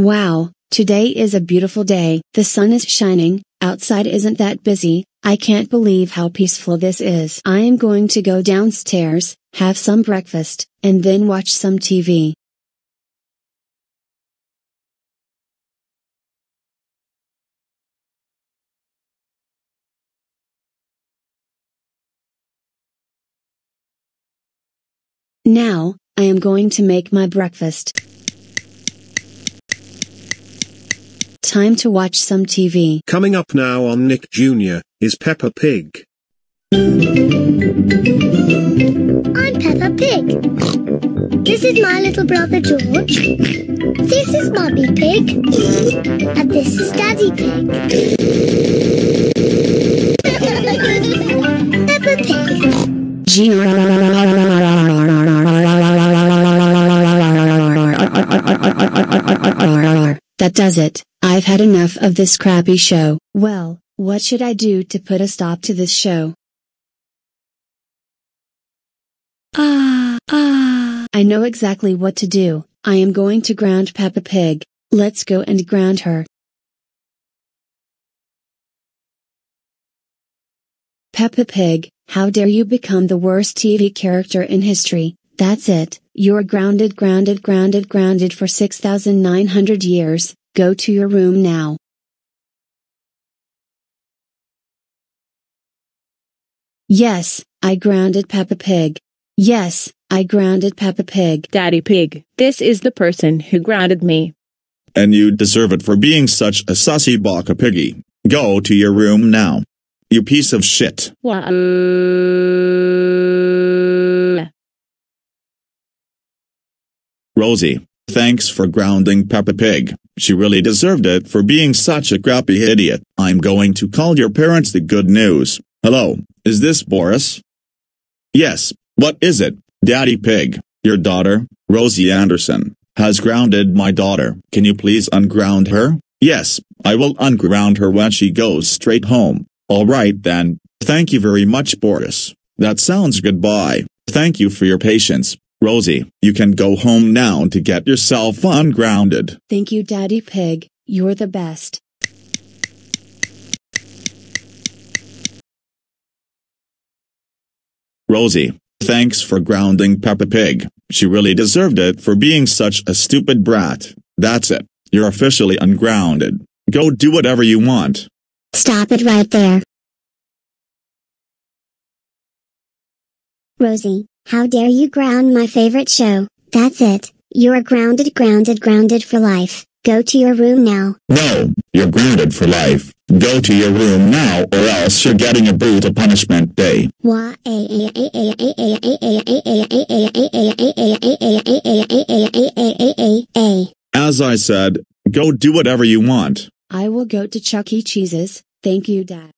Wow, today is a beautiful day. The sun is shining, outside isn't that busy, I can't believe how peaceful this is. I am going to go downstairs, have some breakfast, and then watch some TV. Now, I am going to make my breakfast. Time to watch some TV. Coming up now on Nick Jr. is Peppa Pig. I'm Peppa Pig. This is my little brother George. This is Mummy Pig. And this is Daddy Pig. Peppa Pig. That does it. I've had enough of this crappy show. Well, what should I do to put a stop to this show? Ah, ah. I know exactly what to do. I am going to ground Peppa Pig. Let's go and ground her. Peppa Pig, how dare you become the worst TV character in history? That's it, you're grounded, grounded, grounded, grounded for 6,900 years. Go to your room now. Yes, I grounded Peppa Pig. Yes, I grounded Peppa Pig. Daddy Pig, this is the person who grounded me. And you deserve it for being such a sussy baka piggy. Go to your room now. You piece of shit. Wha- Rosie, thanks for grounding Peppa Pig. She really deserved it for being such a crappy idiot. I'm going to call your parents the good news. Hello, is this Boris? Yes, what is it? Daddy Pig, your daughter, Rosie Anderson, has grounded my daughter. Can you please unground her? Yes, I will unground her when she goes straight home. Alright then, thank you very much Boris. That sounds goodbye. Thank you for your patience. Rosie, you can go home now to get yourself ungrounded. Thank you, Daddy Pig, you're the best. Rosie, thanks for grounding Peppa Pig. She really deserved it for being such a stupid brat. That's it. You're officially ungrounded. Go do whatever you want. Stop it right there. Rosie, how dare you ground my favorite show? That's it. You are grounded, grounded, grounded for life. Go to your room now. No, you're grounded for life. Go to your room now or else you're getting a brutal punishment day. Why? As I said, go do whatever you want. I will go to Chuck E. Cheese's, thank you, Dad.